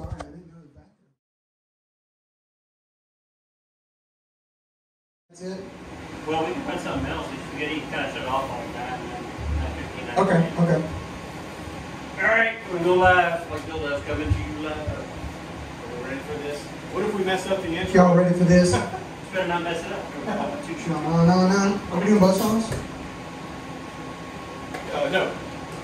sorry, I didn't know the. That's it? Well, we can put something else, if you get, you kind of shut it off like that, and then, uh, 15, Okay, okay. All right, we go live, like Bill does, coming to you live. Are we ready for this? What if we mess up the intro? Y'all ready for this? better not mess it up. No, no, no, no. Are we doing both songs? Uh, no.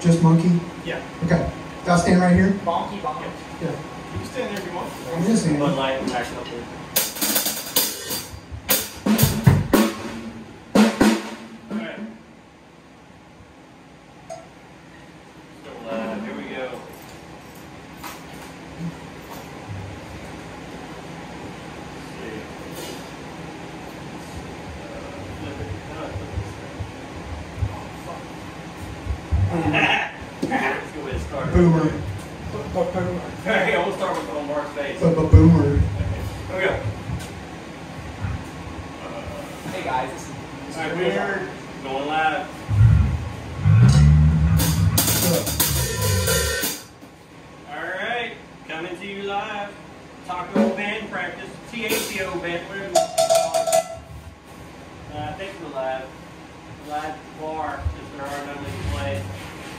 Just Monkey? Yeah. Okay. Y'all stand right here? Monkey, bonky. Yeah. You can stand there if you want. I'm just Bud saying. Light and back up there. All right. So, uh, here we go. Let's see. Uh, flip Here we go. Hey guys, this is. this is Alright, we're going live. Alright, coming to you live. Taco band practice. TACO band, whatever you want to call it. Uh, I think we're live. Live bar, since there are none to play.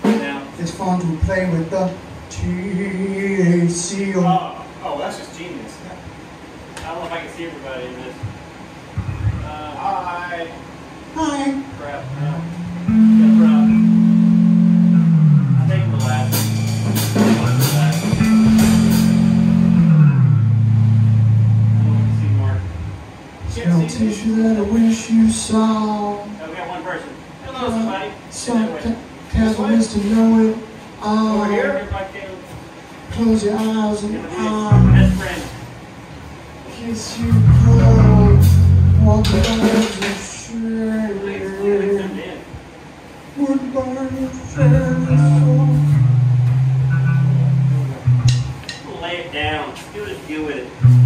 Now, It's fun to play with the TACO. Oh, oh, that's just genius. I don't know if I can see everybody in this. Uh, Hi. Hi. crap. Yeah, crap. I think we're live. I think we're live. I don't want to see Mark. Smell Can't see me. tissue that I wish you saw. Oh, we got one person. Hello, somebody. Some casualness to know it. Over here. Close your eyes and me Best friend. You close. Walk around. Would burn. Lay it down. Do deal with it.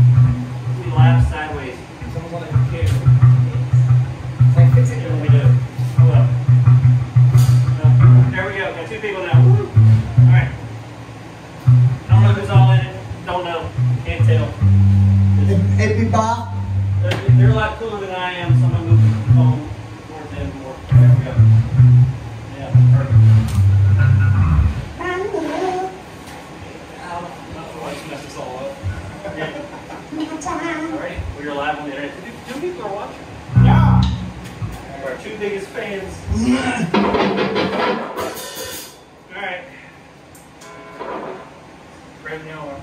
Two, people are watching. Yeah. Our two biggest fans. Alright. Grab the hour.